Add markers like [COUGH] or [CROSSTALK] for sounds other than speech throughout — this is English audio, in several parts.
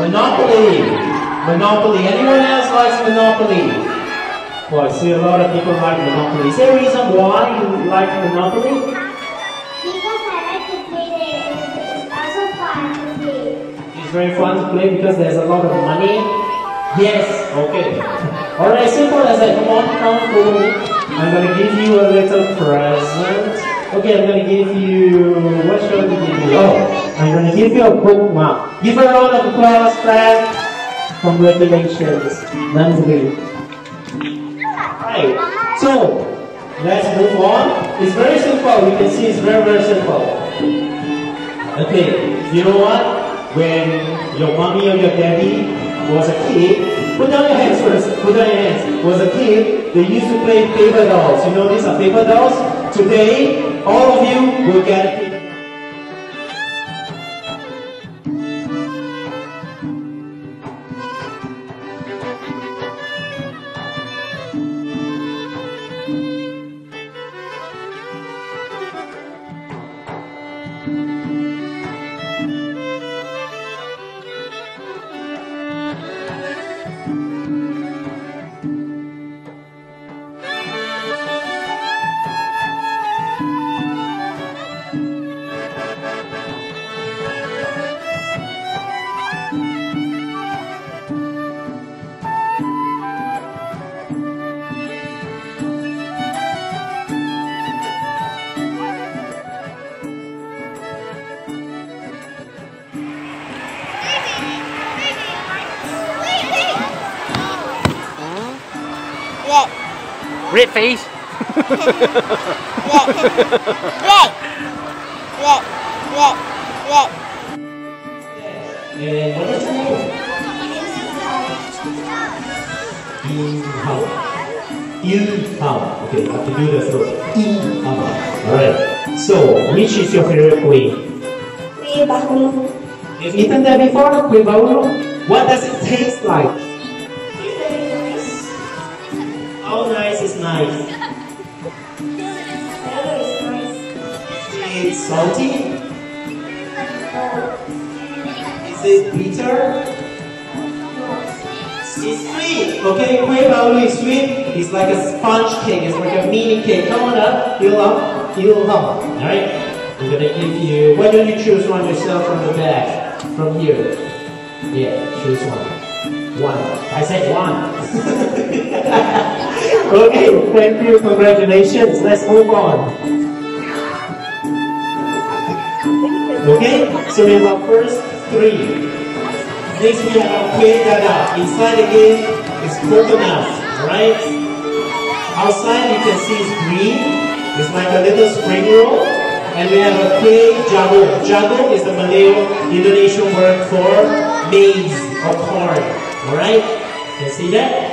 Monopoly. Monopoly. Anyone else likes Monopoly? Well, I see a lot of people like Monopoly. Is there a reason why you like Monopoly? Because I like to play there and it's also fun to play. It's very fun to play because there's a lot of money. Yes, okay. [LAUGHS] Alright, simple as that. Come on, come for I'm gonna give you a little present. Okay, I'm gonna give you. What should I give you? Oh, I'm gonna give you a bookmark. Give a round of applause, friend. Congratulations, Nandri. Right. So, let's move on. It's very simple. You can see it's very, very simple. Okay, you know what? When your mommy or your daddy was a kid, put down your hands first. Put down your hands. Was a kid, they used to play paper dolls. You know these are paper dolls? Today, all of you will get Red. Red face. Red. Red. Red. Red. Red. And what is your name? Inhao. Inhao. Okay, you have to do the throat. Inhao. Alright. So, which is your favorite kuih? Kuih bahulu. You've eaten that before? Kuih bahulu? What does it taste like? Nice? It's salty? Is it bitter? It's sweet. Okay, kuih bahulu is sweet. It's like a sponge cake. It's like a mini cake. Come on up. You'll up. You'll up. Alright? I'm gonna give you. Why don't you choose one yourself from the back? From here. Yeah, choose one. One. I said one. [LAUGHS] okay, thank you. Congratulations. Let's move on. Okay, so we have our first three. Next we have our kueh dadar. Inside again is coconut, right? Outside you can see it's green. It's like a little spring roll. And we have a kueh jagung. Jagung is the Malay Indonesian word for maize or corn. Alright? You see that?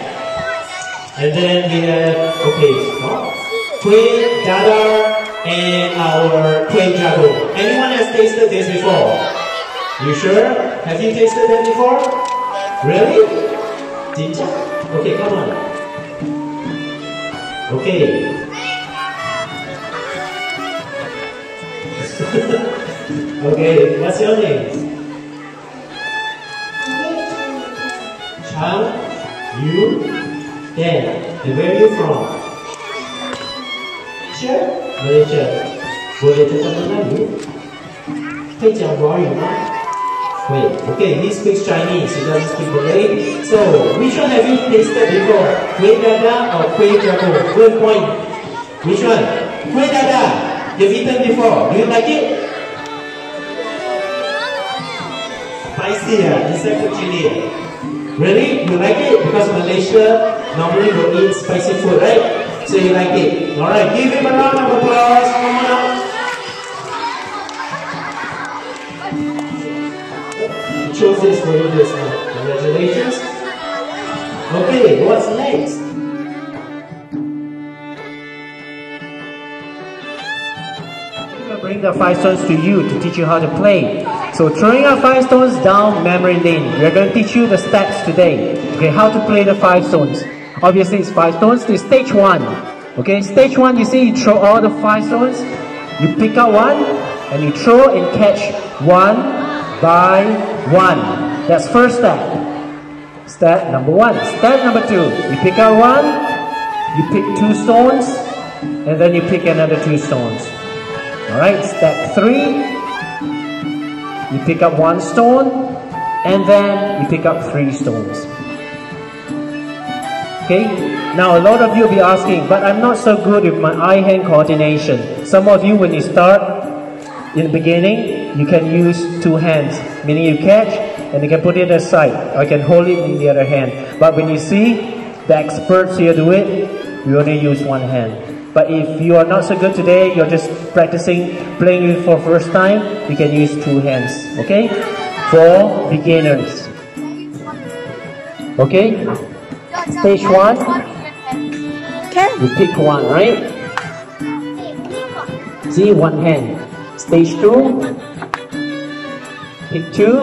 And then we have, uh, okay, stop. Kueh dadar and our kueh jagung. Anyone has tasted this before? You sure? Have you tasted that before? Really? You? Okay, come on. Okay. [LAUGHS] okay, what's your name? Chang, you, Ten. And where are you from? Sure. Malaysia. Boleh cakap Melayu? Hey, John, who are? Wait, okay, he speaks Chinese, he doesn't speak Malay. So, which one have you tasted before? Kueh dadar or kueh jago? One point. Which one? Kueh dadar. You've eaten before. Do you like it? Spicy, yeah. It's like chili. Really? You like it? Because Malaysia normally will eat spicy food, right? So you like it. Alright, give him a round of applause. Come on up. He chose this for you just now. Congratulations. Okay, what's next? Bring the five stones to you to teach you how to play. So throwing our five stones down memory lane. We're gonna teach you the steps today. Okay, how to play the five stones. Obviously it's five stones. Is stage one. Okay, stage one, you see you throw all the five stones. You pick up one and you throw and catch one by one. That's first step. Step number one. Step number two. You pick up one, you pick two stones, and then you pick another two stones. Alright, step three. You pick up one stone, and then you pick up three stones. Okay? Now a lot of you will be asking, but I'm not so good with my eye-hand coordination. Some of you, when you start in the beginning, you can use two hands, meaning you catch and you can put it aside, or you can hold it in the other hand. But when you see the experts here do it, we only use one hand. But if you are not so good today, you're just practicing playing it for first time, you can use two hands. Okay? For beginners. Okay? Stage one. Can. You pick one, right? See, one hand. Stage two. Pick two.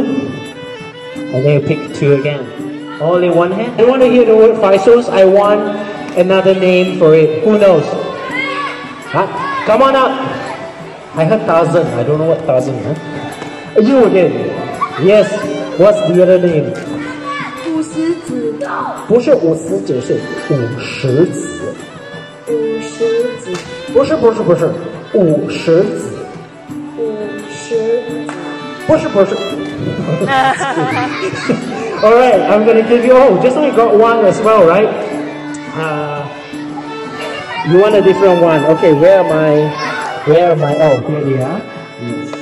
And then you pick two again. Only one hand. I want to hear the word Physos. I want another name for it. Who knows? Huh? Come on up. I heard thousand. I don't know what thousand, huh? You again. Yes. What's the other name? 五十子，不是五十子，是五十子。五十子，不是不是不是，五十子，五十子。不是不是。All [LAUGHS] right, I'm gonna give you. Oh, just only got one as well, right? Uh, you want a different one? Okay, where am I? Where am I? Oh, here they are. Yes.